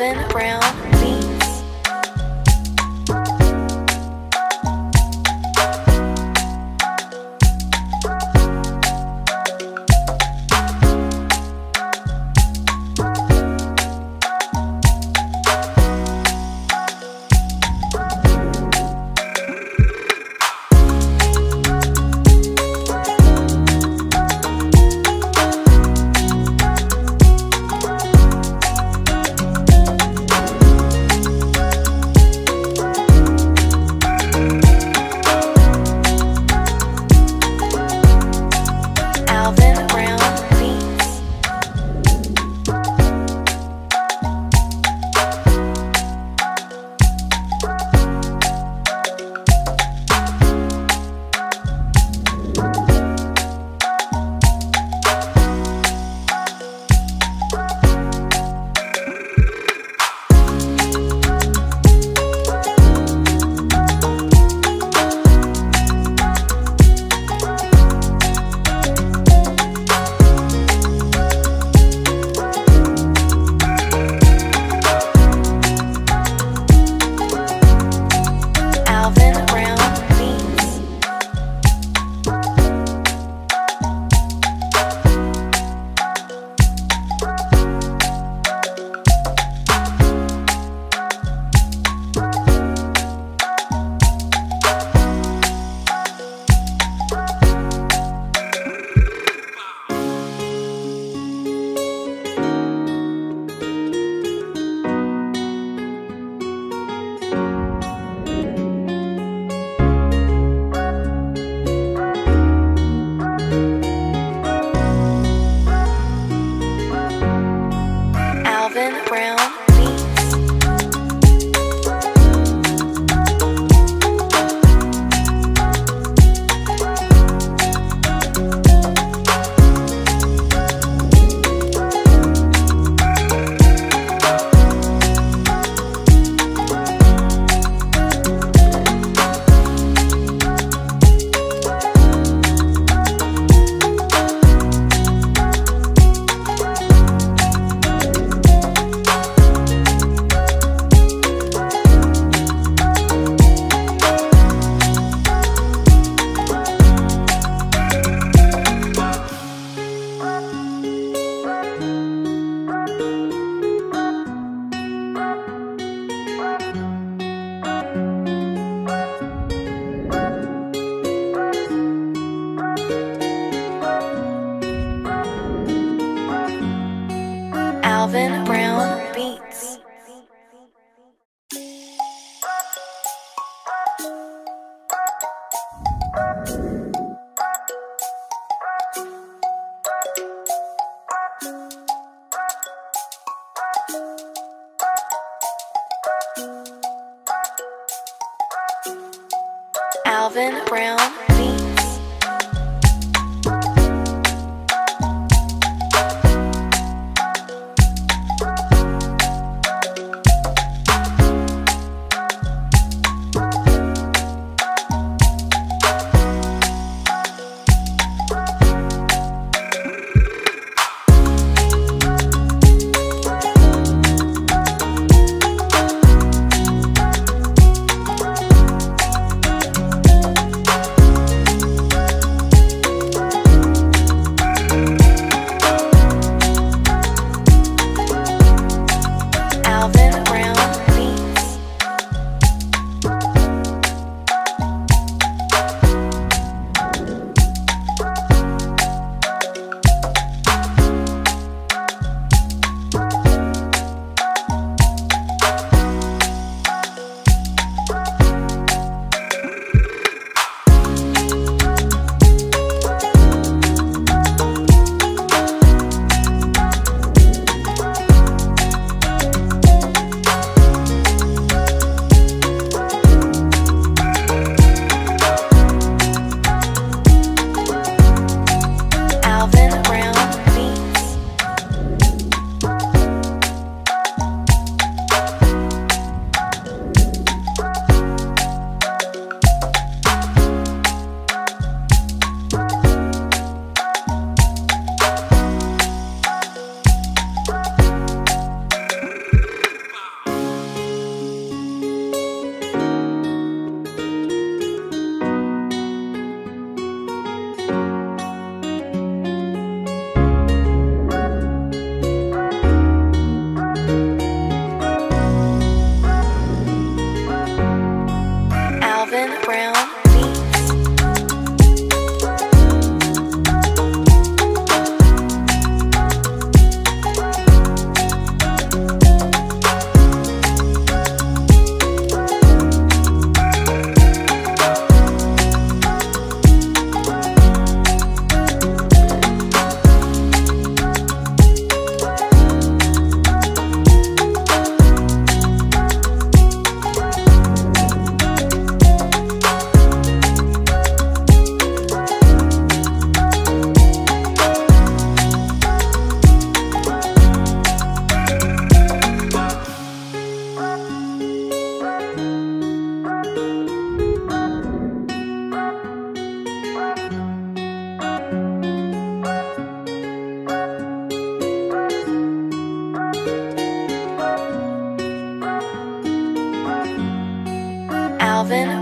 Alvin Brown Brown loving